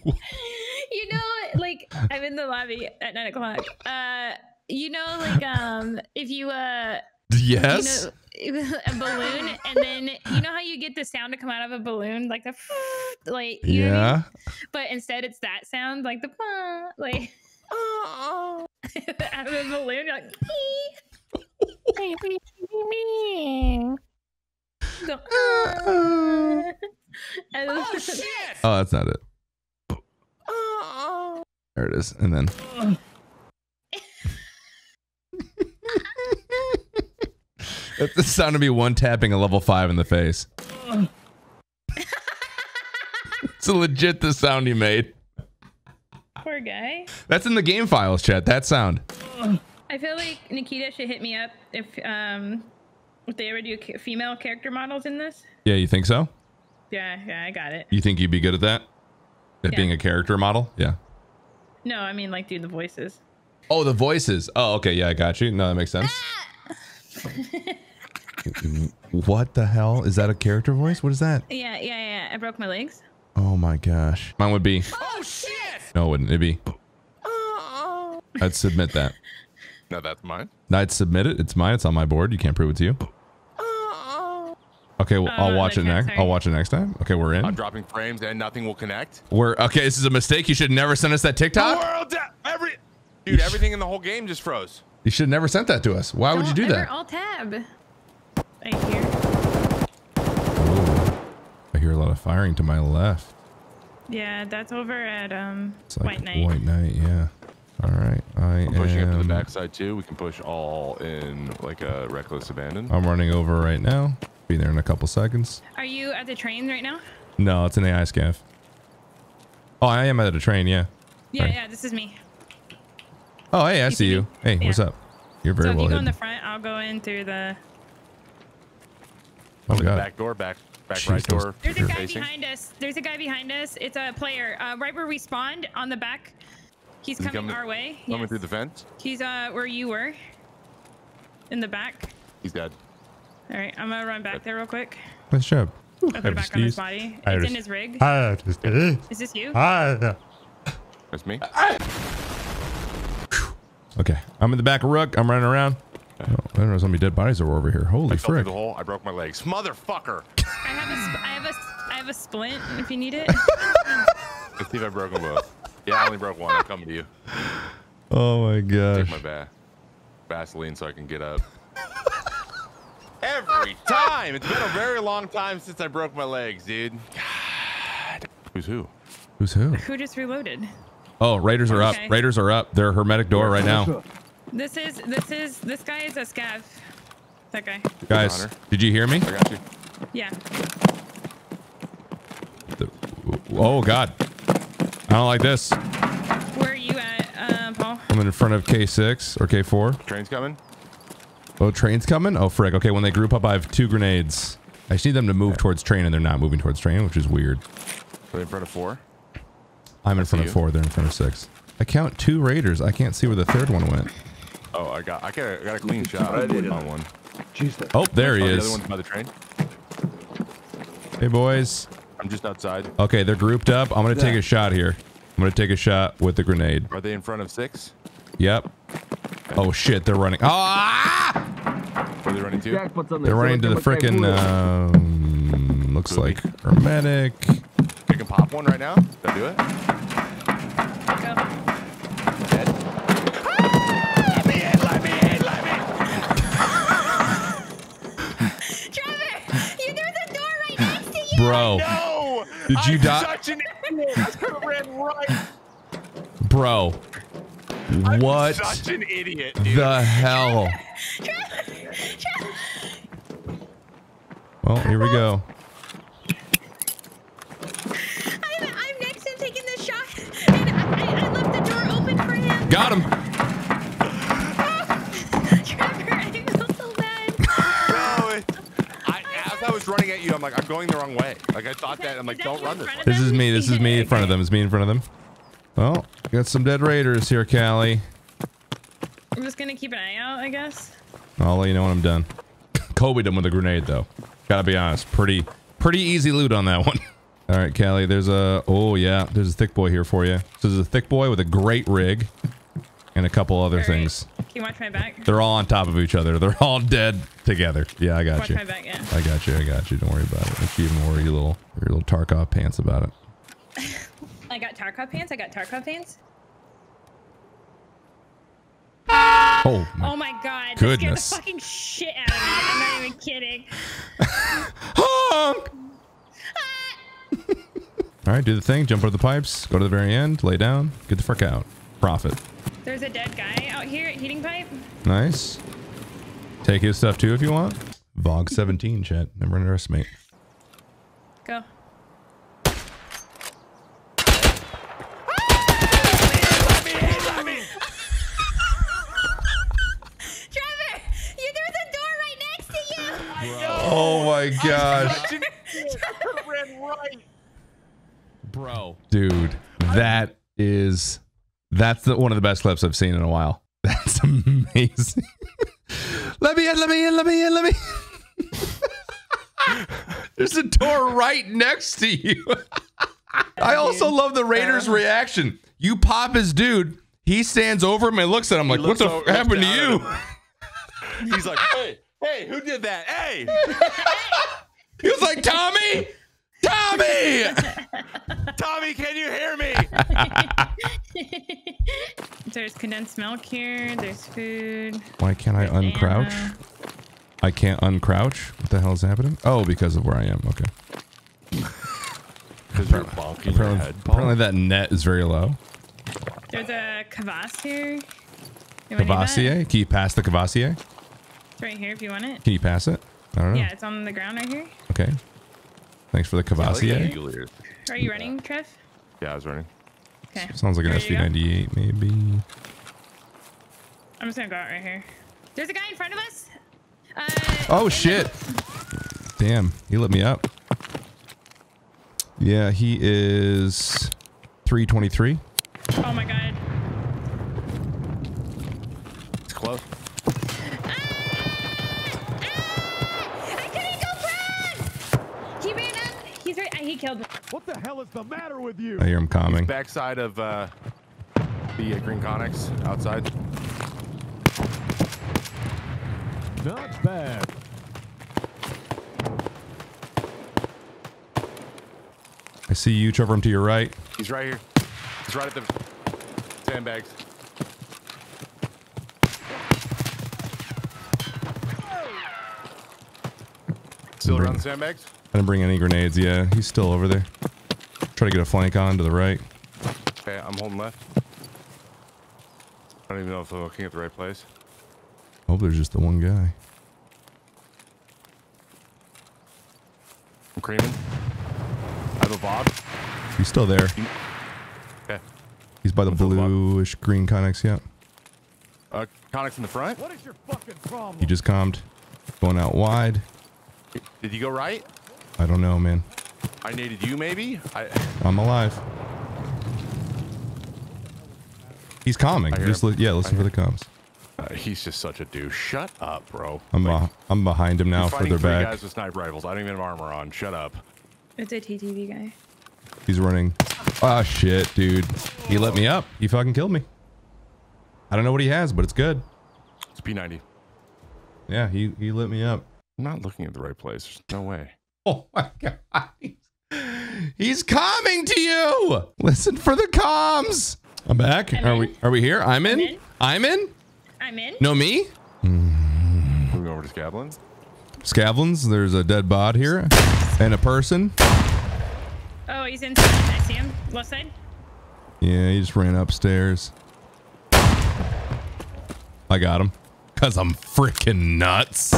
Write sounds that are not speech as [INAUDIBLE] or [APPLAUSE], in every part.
[LAUGHS] You know, like I'm in the lobby at nine o'clock. Uh, you know, like um, if you uh, [LAUGHS] Yes. you know, [LAUGHS] a balloon, and then you know how you get the sound to come out of a balloon, like the [LAUGHS] like you know I yeah. mean? But instead, it's that sound, like the like out of a balloon, you're like. Go, "Ah." And then- Oh, that's not it. There it is. And then. That's the sound of me one tapping a level five in the face. it's legit the sound you made. Poor guy. That's in the game files, chat. That sound. I feel like Nikita should hit me up if um if they ever do female character models in this. Yeah, you think so? Yeah, yeah, I got it. You think you'd be good at that? At Yeah. being a character model? Yeah. No, I mean like do the voices. Oh, the voices. Oh, okay. Yeah, I got you. No, that makes sense. What the hell? Is that a character voice? What is that? Yeah, yeah, yeah. I broke my legs. Oh my gosh. Mine would be. Oh shit! No, it wouldn't. It'd be. Oh. I'd submit that. No, that's mine. I'd submit it. It's mine. It's on my board. You can't prove it to you. Oh. Okay, well, I'll Oh, watch it next. I'll watch it next time. Okay, we're in. I'm dropping frames and nothing will connect. We're okay. This is a mistake. You should never send us that The TikTok. world, every dude, everything in the whole game just froze. You should have never sent that to us. Why would you do Don't ever that? Alt tab. Right here. I hear a lot of firing to my left. Yeah, that's over at um It's like White Knight. White Knight. Yeah. All right. I I'm pushing up to the backside too. We can push all in like a reckless abandon. I'm running over right now. Be there in a couple seconds. Are you at the train right now? No, it's an AI scav. Oh, I am at a train. Yeah. Yeah, Right. yeah. This is me. Oh, hey, I You see see you. me? Hey, what's up? You're very so if well you go in the front, I'll go in through the. Oh Look god. back door, back back Jeez, right door. There's a guy facing. behind us. There's a guy behind us. It's a player. Uh, right where we spawned on the back. He's Is he coming coming- our way. Coming Yes. through the fence. He's uh where you were. In the back. He's dead. All right, I'm gonna run back there real quick. Nice job. I'll put it back on his body. I It's in his rig. Ah, just- eh, Is this you? ah. That's me. Okay, I'm in the back of Rook. I'm running around. Oh, I don't know how many dead bodies are over here. Holy I fell through frick. the hole. I broke my legs. Motherfucker. I have a sp- I have a s- I have a splint if you need it. [LAUGHS] Let's see if I broke them both. Yeah, I only broke one. I'm coming to you. Oh my god. Take gosh. my ba- Vaseline so I can get up. Every time. It's been a very long time since I broke my legs, dude. God. Who's who? Who's who? Who just reloaded? Oh, Raiders are up. Raiders are up. They're hermetic door right now. This is this is this guy is a scav. That guy. Guys, did you hear me? I got you. Yeah. The- Oh god. I don't like this. Where are you at, uh, Paul? I'm in front of K6 or K4. Train's coming. Oh, train's coming? Oh, frick. Okay, when they group up, I have two grenades. I just need them to move towards train, and they're not moving towards train, which is weird. Are they in front of four? I'm in see front of you. four. They're in front of six. I count two raiders. I can't see where the third one went. Oh, I got I got a, I got a clean shot i on one. Oh, there he Oh, the is. other one's by the train. Hey, boys. I'm just outside. Okay, they're grouped up. I'm going to take a shot here. I'm going to take a shot with the grenade. Are they in front of six? Yep. Oh, shit. They're running. Ah! Are they running to? They're running to the frickin' um, looks Movie. like hermetic. You can pop one right now. Did I do it? Bro, No! Did you I'm die- Such an idiot. I could have ran right. bro. I'm What Such an idiot, dude. the hell? Well, here we go. I'm, I'm next to taking this shot, and I, I left the door open for him. Got him. Was running at you. I'm like, I'm going the wrong way. Like I thought that. I'm like, don't run this way. This is me. This is me in front of them. It's me in front of them. Well, got some dead raiders here, Callie. I'm just gonna keep an eye out, I guess. I'll let you know when I'm done. [LAUGHS] Kobe done with a grenade though. Gotta be honest. Pretty pretty easy loot on that [LAUGHS] one. All right, Callie. There's a oh yeah. There's a thick boy here for you. So there's a thick boy with a great rig, and a couple other All right. things. Can you watch my back? They're all on top of each other. They're all dead together. Yeah, I got Watch you. my back, yeah. I got you. I got you. Don't worry about it. Don't you even worry, you little your little Tarkov pants about it. [LAUGHS] I got Tarkov pants. I got Tarkov pants. Oh my Oh my god. Goodness. Scared the fucking shit out of me. I'm not even kidding. [LAUGHS] honk! Ah! [LAUGHS] All right, do the thing. Jump over the pipes. Go to the very end. Lay down. Get the fuck out. Profit. There's a dead guy out here at heating pipe. Nice. Take his stuff too if you want. Vog 17, chat. Never underestimate. Go. [LAUGHS] Trevor, you, there's a door right next to you. Oh my gosh. [LAUGHS] Bro. Dude, that is that's the, one of the best clips I've seen in a while. [LAUGHS] That's amazing. [LAUGHS] let me in, let me in, let me in, let me In. [LAUGHS] There's a door right next to you. I also love the Raiders' reaction. You pop his dude, he stands over him and looks at him like, "What the f- happened to you?" He's like, hey, hey, who did that? Hey, He was like, "Tommy, Tommy." Tommy, can you hear me? [LAUGHS] There's condensed milk here. There's food. Why can't I uncrouch? I can't uncrouch. What the hell is happening? Oh, because of where I am. Okay. Because you're bonking your Apparently, head. apparently that net is very low. There's a kvass here. You wanna eat that? Cavassier? Can you pass the Cavassier? It's right here if you want it. Can you pass it? I don't know. Yeah, it's on the ground right here. Okay. Thanks for the I like Cavassier. eagle. Are you running, Trev? Yeah, I was running. Okay. Sounds like an There you go. SV98, maybe. I'm just gonna go out right here. There's a guy in front of us. Uh, Oh, shit. Damn, he lit me up. Yeah, he is 323. oh my god. Hell is the matter with you? I hear him calming. Backside of uh, the uh, Green Connex outside. Not bad. I see you, Trevor, him to your right. He's right here. He's right at the sandbags. Still around the sandbags? I didn't bring any grenades. Yeah, he's still over there. Try to get a flank on to the right. Okay, I'm holding left. I don't even know if I'm looking at the right place. I hope there's just the one guy. I'm creaming. I have a bob. He's still there. Okay. He's by the I'm full of luck. bluish green Connex. Yeah. Uh, Connex in the front. What is your fucking problem? He just calmed. Going out wide. Did you go right? I don't know, man. I needed you, maybe? I, I'm alive. He's calming. Just li- yeah, listen for the comms. uh, he's just such a douche. Shut up, bro. I'm Like, beh- I'm behind him now, you're further three back. guys with sniper rifles. I don't even have armor on. Shut up. It's a TTV guy. He's running. Ah, shit, dude. He let me up. He fucking killed me. I don't know what he has, but it's good. It's P90. Yeah, he he lit me up. I'm not looking at the right place. There's no way. [LAUGHS] Oh my god. He's coming to you. Listen for the comms. I'm back. I'm are in. we are we here? I'm in. in. I'm in. I'm in. No me. Moving over to Scablin. Scavlins, there's a dead bod here and a person. Oh, he's inside. I see him. Left side. Yeah, he just ran upstairs. I got him. Cause I'm freaking nuts.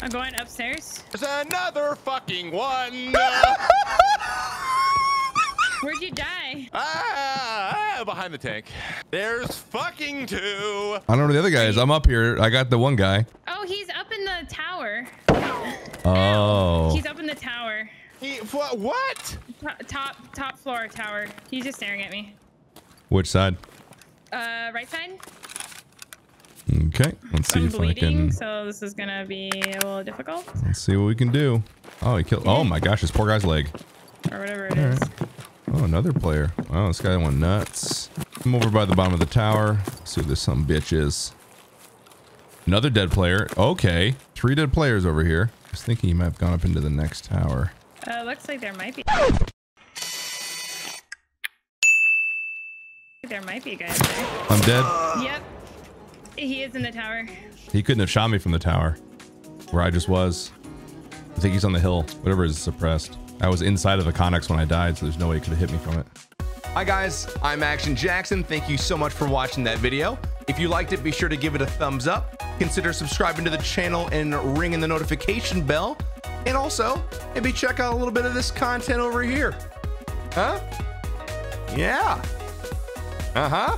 I'm going upstairs. There's another fucking one. [LAUGHS] Where'd you die? ah, ah, behind the tank. There's fucking two. I don't know the other guys. I'm up here. I got the one guy. Oh, he's up in the tower. Oh. He's up in the tower. He, what? what? Top, top, top floor tower. He's just staring at me. Which side? Uh, right side. Okay. Let's see I'm if I bleeding, can. so this is gonna be a little difficult, Let's see what we can do. Oh, he killed. Oh my gosh, this poor guy's leg. or whatever it is. Oh, another player. Wow, this guy went nuts. I'm over by the bottom of the tower. see if there's some bitches. Another dead player. Okay. Three dead players over here. I was thinking he might have gone up into the next tower. Uh, looks like there might be. There might be guys there. I'm dead. Yep. He is in the tower. He couldn't have shot me from the tower where I just was. I think he's on the hill. Whatever is suppressed. I was inside of the Connex when I died, so there's no way he could have hit me from it. Hi guys, I'm Action Jaxon. Thank you so much for watching that video. If you liked it, be sure to give it a thumbs up. Consider subscribing to the channel and ringing the notification bell. And also, maybe check out a little bit of this content over here. Huh? Yeah. Uh-huh.